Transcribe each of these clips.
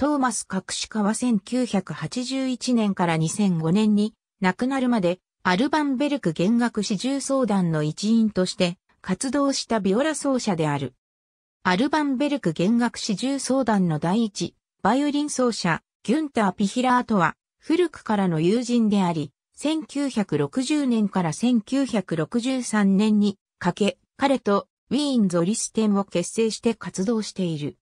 トーマス・カクシカは1981年から2005年に亡くなるまでアルバンベルク弦楽四重奏団の一員として活動したビオラ奏者である。アルバンベルク弦楽四重奏団の第一バイオリン奏者ギュンター・ピヒラーとは古くからの友人であり、1960年から1963年にかけ、彼とウィーン・ゾリステンを結成して活動している。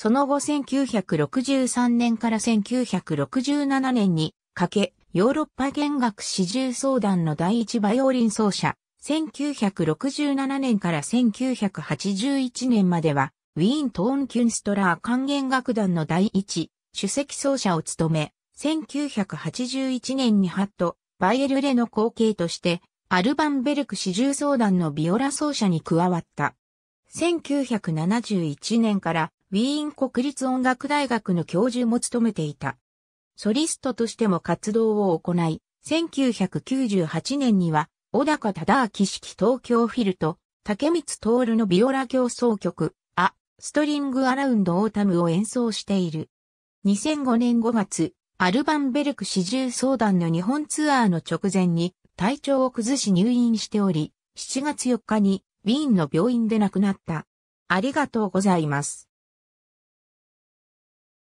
その後1963年から1967年にかけ、ヨーロッパ弦楽四重奏団の第一バイオリン奏者、1967年から1981年までは、ウィーントーンキュンストラー管弦楽団の第一、主席奏者を務め、1981年にハット、バイエルレの後継として、アルバンベルク四重奏団のビオラ奏者に加わった。1971年からウィーン国立音楽大学の教授も務めていた。ソリストとしても活動を行い、1998年には、小高忠明式東京フィルと、竹光徹のビオラ競争曲、あ、ストリングアラウンドオータムを演奏している。2005年5月、アルバンベルク四重相談の日本ツアーの直前に体調を崩し入院しており、7月4日にウィーンの病院で亡くなった。ありがとうございます。